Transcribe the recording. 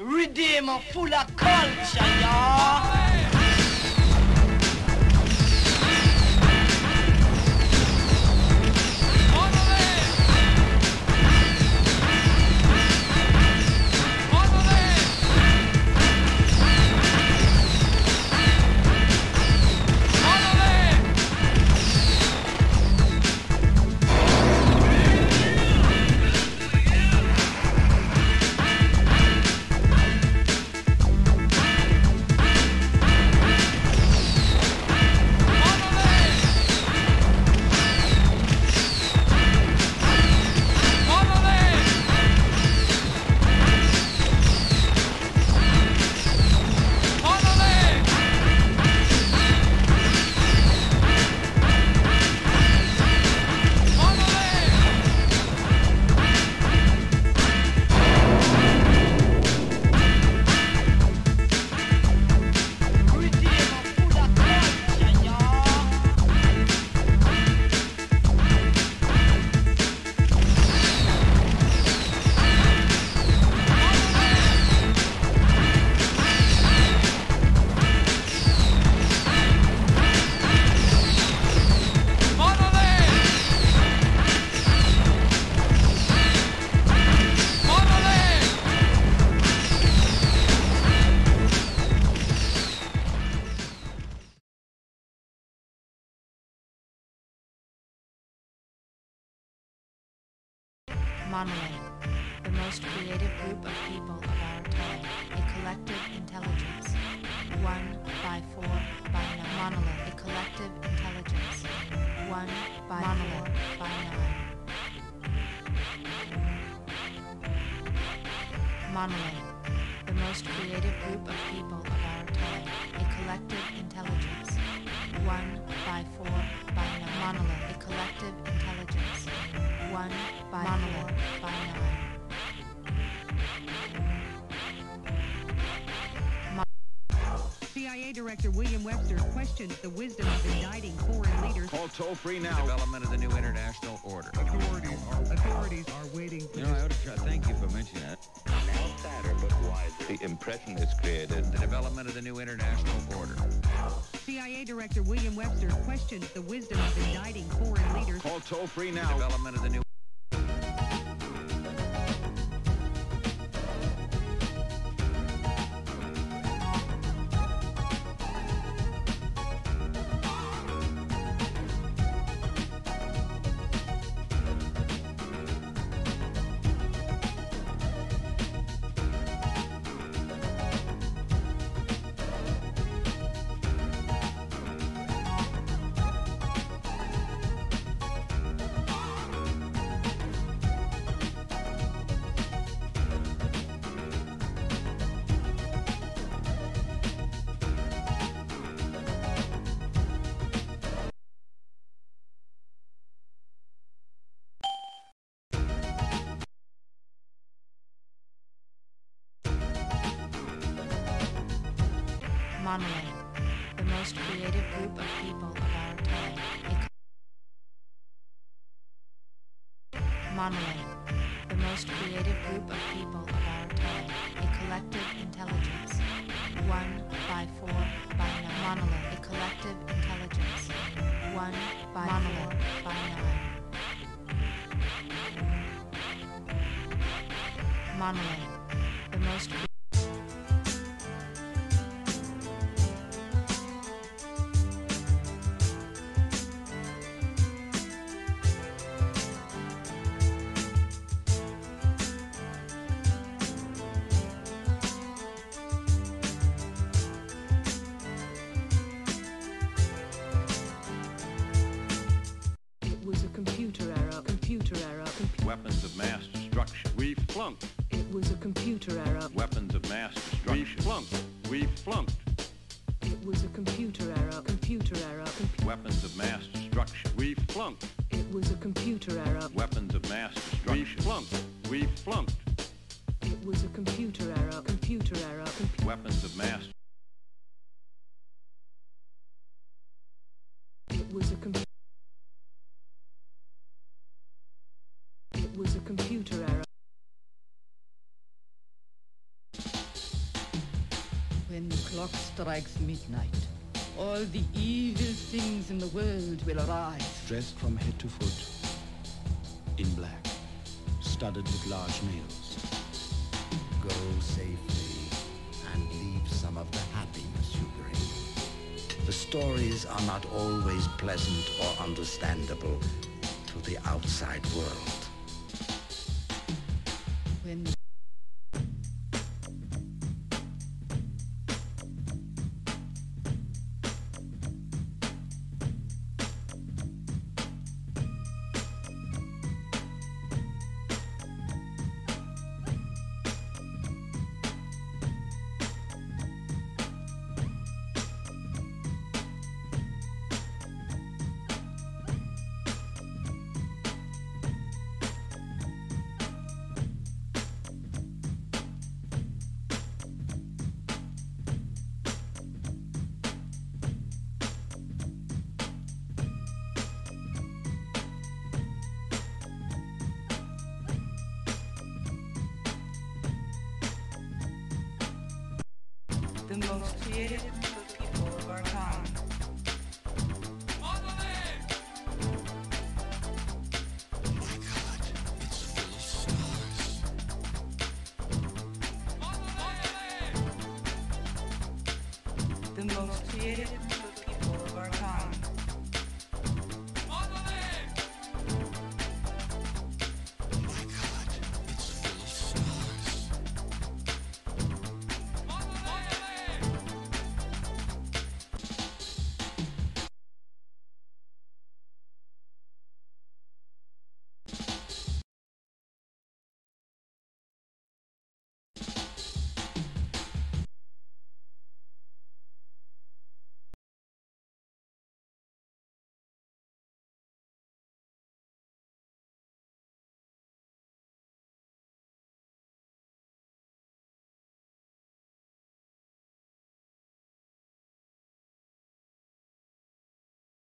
Redeemer full of culture, y'all. Monolith, the most creative group of people of our time, a collective intelligence. One by four by nine. Monolith, a collective intelligence. One by Monolith by nine. Monolith, the most creative group of people of our time, a collective intelligence. One by four by nine. Monolith, a collective. One by Monolith by nine. CIA Director William Webster questions the wisdom of indicting foreign leaders. Call toll free the now. development of the new international order. Authorities are, authorities are waiting for You know, I ought to try, thank you for mentioning that. Now sadder but wiser. The impression is created. The development of the new international order. CIA Director William Webster questions the wisdom of indicting foreign leaders. Call toll free The now. development of the new Monolith, the most creative group of people of our time. Monolith, the most creative group of people of our time, a collective intelligence. One by four by nine. Monolith, a collective intelligence. One by Monolith by nine. Monolith, the most Weapons of mass destruction. We flunked. it was a computer error. Weapons of mass destruction. We flunked. We flunked. It was a computer error, computer error, compu- Weapons of mass. It was a computer It was a computer error. When the clock strikes midnight, all the evil things in the world will arise. Dressed from head to foot in black, studded with large nails. Go safely and leave some of the happiness you bring. The stories are not always pleasant or understandable to the outside world. The most creative people of our time. The most creative